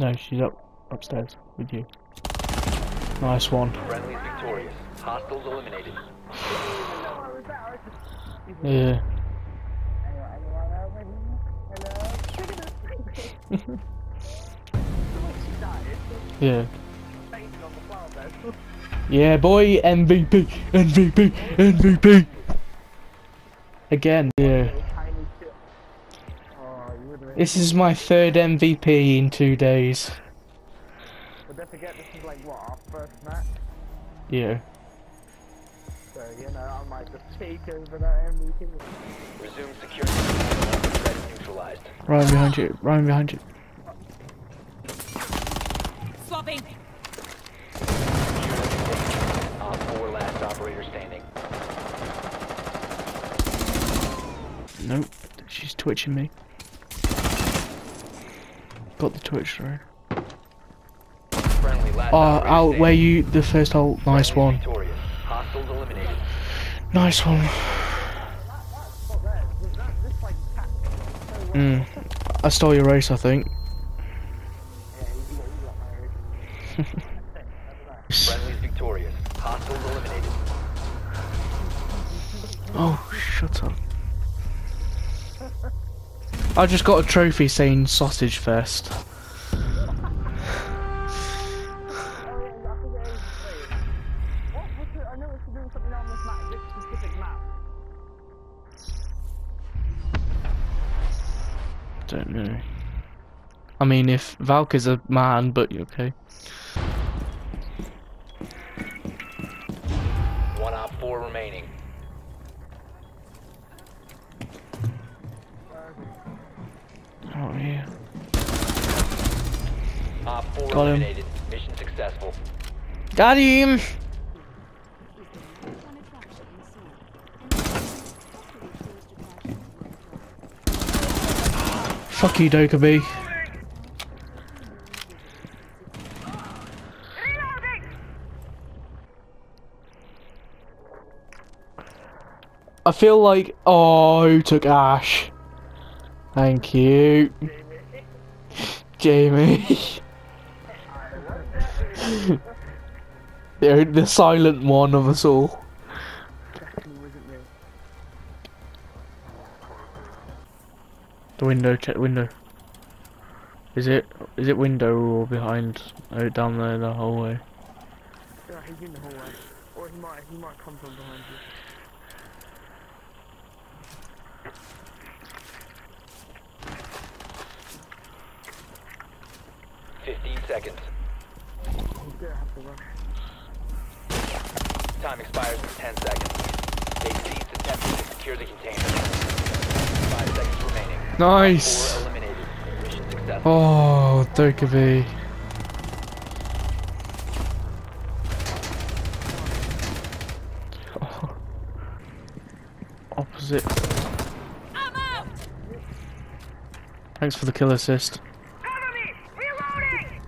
No, she's up upstairs with you. Nice one. Friendly's victorious. Hostiles eliminated. Yeah. Yeah. Yeah, boy, MVP, MVP, MVP. Again, yeah. This is my third MVP in two days. But don't forget, this is like what our first match. Yeah. So you know, I might just take over that MVP. Resume security. Threat neutralized. Right behind you, right behind you. Swapping. Op 4 last operator standing. Nope, she's twitching me. Got the. Friendly last Oh, out where you, the first hole, nice one. Victorious. Hostiles eliminated. Nice one. What there? This, that, this like cat. So well. Mm. I stole your race, I think. Yeah, you got, you got my race. Friendly's victorious. Hostiles eliminated. Oh, shut up. I just got a trophy saying sausage map. Don't know. I mean, if Valk is a man, but okay. One OPFOR remaining. Oh yeah. OPFOR Got him. Mission successful. Got him. Fuck you, Dokkaebi. I feel like oh, who took Ash? Thank you, Jamie. the the silent one of us all. Definitely wasn't me. The window, check the window. Is it is it window or behind? Oh, down there in the hallway. Yeah, he's in the hallway. Or he might, he might come from behind you. Fifteen seconds. He's gonna have to rush. Time expires in 10 seconds. They ceased attempting to secure the container. Five seconds remaining. Nice. Four eliminated. Mission successful. Oh, Dokkaebi. Oh. Opposite. I'm out. Thanks for the kill assist. Cover me. Reloading. I'll watch that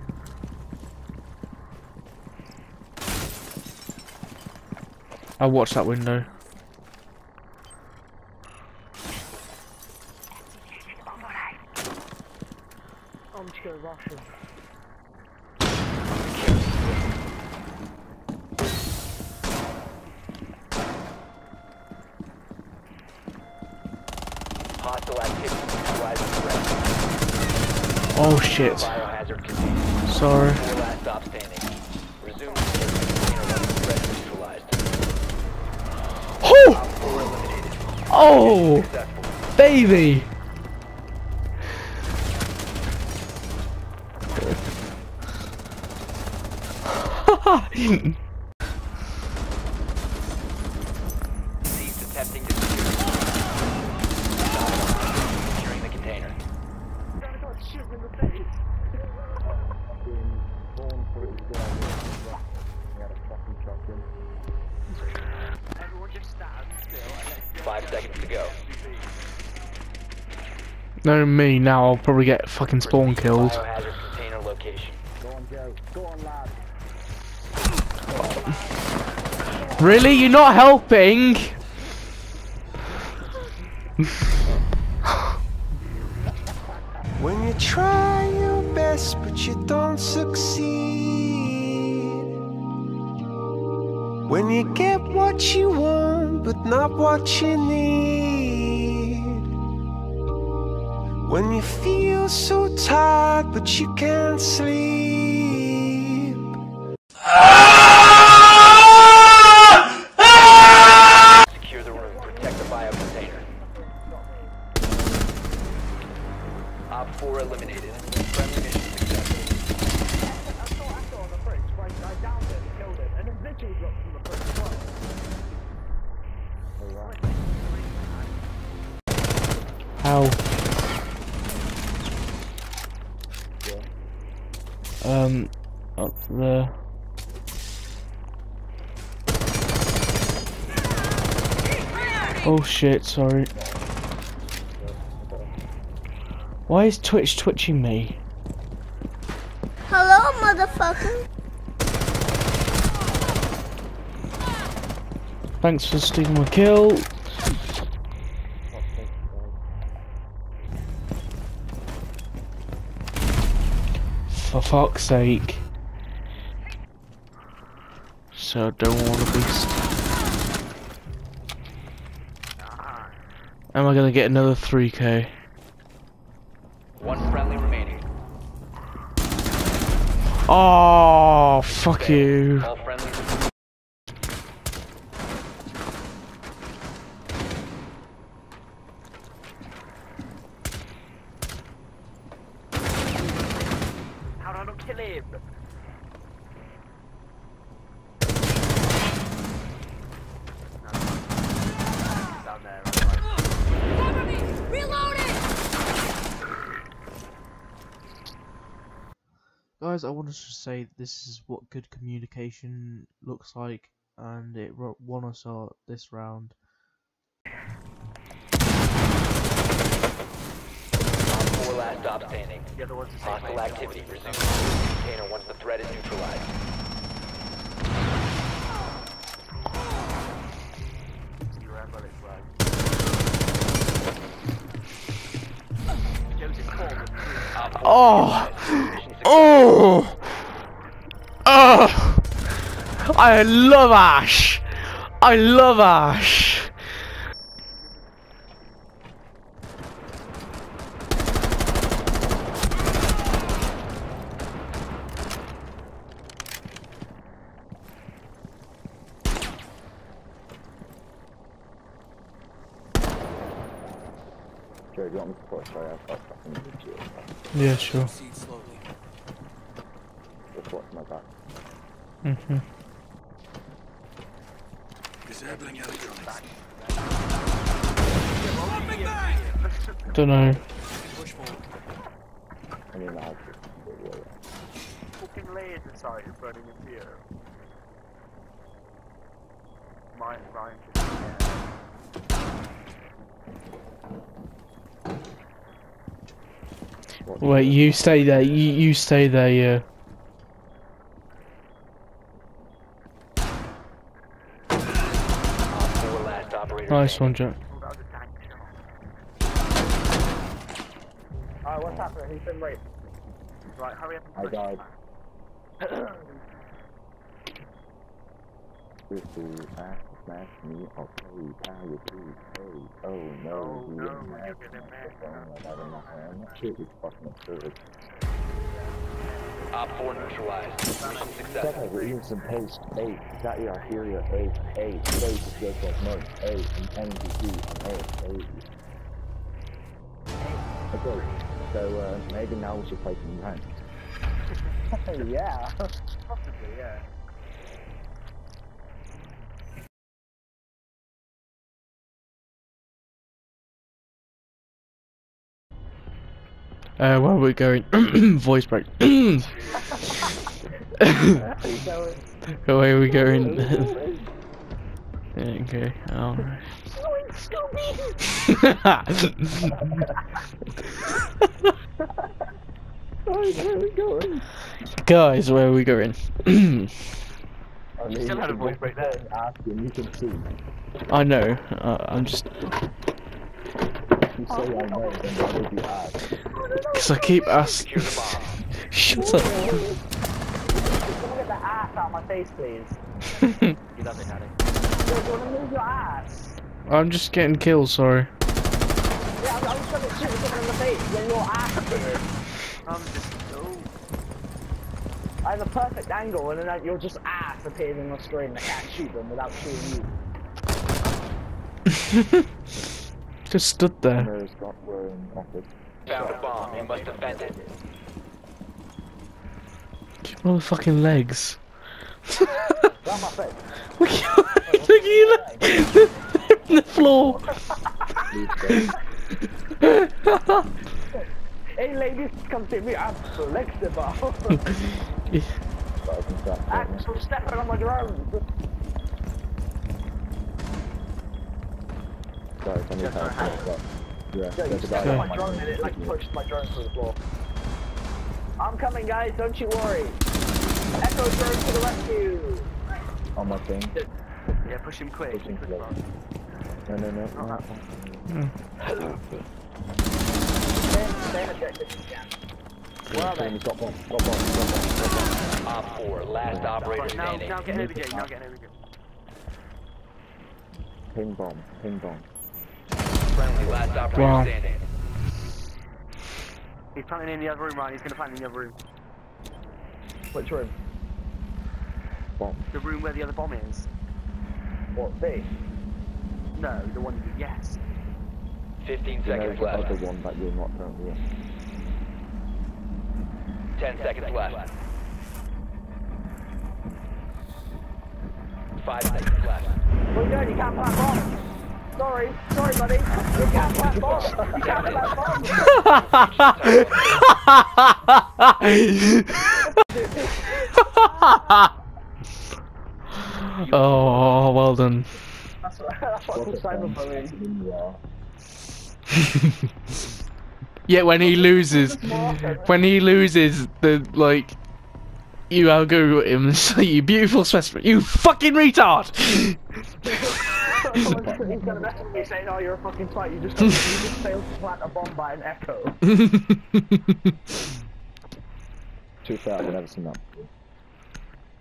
window. I'm just gonna rush him. Hostile activity that window. Oh shit. Sorry. Four last stop standing. Resume security container once threat neutralized. Oh, Four eliminated. Oh, baby. Ceased attempting to secure. Securing the container. Then I got shit in the face. Being born for his girl. He had a fucking shotgun. Everyone just stand still and let's Five seconds to go. No, me now. I'll probably get fucking spawn killed. Biohazard container location. Go on, Joe. Go on, lad. Really? You're not helping? When you try your best. best, but you don't succeed. When you get what you want, but not what you need. When you feel so tired, but you can't sleep. Um, up there. Oh shit, sorry. Why is Twitch twitching me? Hello, motherfucker. Thanks for stealing my kill. For fuck's sake. So I don't want to be. St- Am I gonna get another 3k? One friendly remaining. Oh, fuck you. All friendly. How did I not kill Guys, I wanted to say this is what good communication looks like, and it won us our this round. Op 4 last stop standing. The other one's the same Hostile activity resumes in the container once the threat is neutralized. You remember it's like. Joseph Corbin. OPFOR Oh! neutralized. Mission successful. Oh! Oh! I love Ash! I love Ash! Joe, do you want me to put sorry, I've got fucking legit. Yeah, sure. Just watch my back. hmm Don't know. I mean, I Fucking laser sight is burning in here. Mine, Ryan just yeah. Wait, you stay there. You, you stay there, yeah. OPFOR last operator Nice one, Jack. That was a tank shot. Oh, what's happening? He's been raped. Right, hurry up and I died. back. This is smash, me, okay, power, please, hey, oh no, Oh, he no, didn't you're have gonna my mess phone, I got in my hand, that shit is fucking absurd. OPFOR neutralized. Mission successful. out your some post, hey, got your arteria, hey, hey, space is just like no, hey, I'm NPC, I'm hey, hey. Okay, so uh, maybe now we should play some rank. yeah. Possibly, yeah. Uh, where are we going? Voice break. Where are we going? okay, alright. Guys, where are we going? I mean, Still had a voice break there. Ask and you can see. I know, uh, I'm just. You say I know, then why would you ask? Because I keep asking. Secure the bomb. Shut up. Can you get the ass out of my face, please? You love it, Daddy. Yo, do you want to move your ass? I'm just getting killed, sorry. Yeah, I'm, I'm just gonna shoot someone in the face when your ass appears. I'm just. Oh. I have a perfect angle and then your just ass appears in the screen and I can't shoot them without shooting you. Just stood there. Cameras got were. Found a bomb. You must defend it. Motherfucking legs. Down my face. Look at look at you, look. They're in the floor. Hey ladies, come see me, I'm flexible. Axel stepping on my drone. Guys, I need Just help. right Yeah, Yo, you there's a stepped guy on on my drone and it like pushed my drone through the floor. I'm coming guys, don't you worry. Echo drone to the rescue. on my thing. Yeah, push him quick. Pushing quick slow. bro. No, no, no. no. Stay, stay in objective if you can. Where are they? Bomb, got bomb, got bomb, got bomb. OPFOR, last operator Right, now, standing. now get over, Jay. Now get over. Ping bomb, ping bomb. Friendly, last operator Wow. standing. He's planting in the other room, right? He's gonna plant in the other room. Which room? Bomb. The room where the other bomb is. What, B? No, the one. You yes. 15 You know seconds the other one that you're not currently in. 10 seconds left. 5 seconds left. What are you doing? You can't plant bombs. Sorry, sorry buddy. You can't plant bombs. You can't plant bombs. oh, well done. That's what, that's what I call cyberbullying. In you are. Yeah, when he loses, when he loses, the like, you I'll go at him and say, "You beautiful specimen, you fucking retard." He's gonna message me saying, "Oh, you're a fucking twat. You just you just failed to plant a bomb by an echo." Too fair, I've never seen that.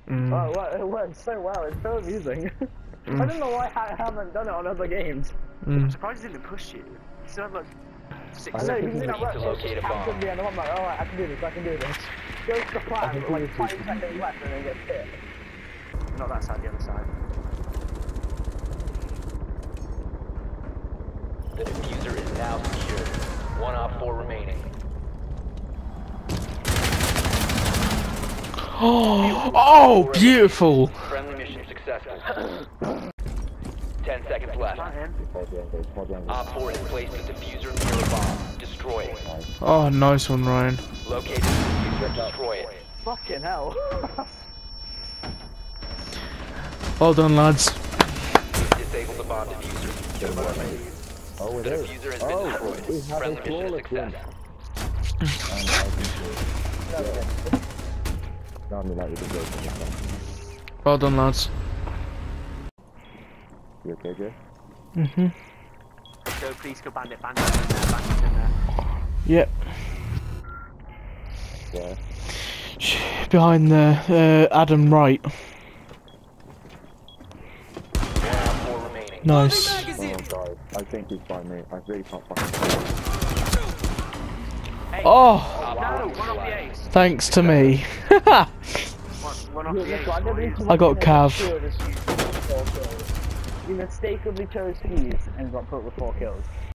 Mm. Oh, well, it works so well. It's so amusing. I don't know why I haven't done it on other games. Mm. Surprised he didn't push you. You still have like six I know seconds. you need didn't to work. locate a bomb. Me and I'm like, all right, I can do this. I can do this. Goes to plan, like five seconds left, and then gets hit. Not that side, the other side. The diffuser is now secured. One OPFOR remaining. Oh, oh, beautiful. Friendly mission successful. 10 seconds left. Plant in. Pod the engage, pod the engage. Op 4 has placed the diffuser near a bomb. Destroy it. Oh, nice one, Ryan. Locate the diffuser destroy it. Fucking hell. Well done, lads. Disable the bomb diffuser. Good work. Oh, it The is. diffuser has been Oh, destroyed. we have a Friendly mission flawless win. success. And I can see it. Now I'm like, we can go for this one. Well done, lads. You okay, Jay? Mhm. Go, please, go bandit, bandit in there, bandit in there. Yep. Yeah. Behind there, uh, Adam Wright. One op 4 remaining. Nice. Oh, guys. I think he's by me. I really can't fucking Hey, Oh, Op no, 4 one off the neutralized. ace. thanks to me. One, one off the ace. Look, I never boys. used to I got work a Cav. field as you- four kills. You mistakenly chose keys and got put with four kills.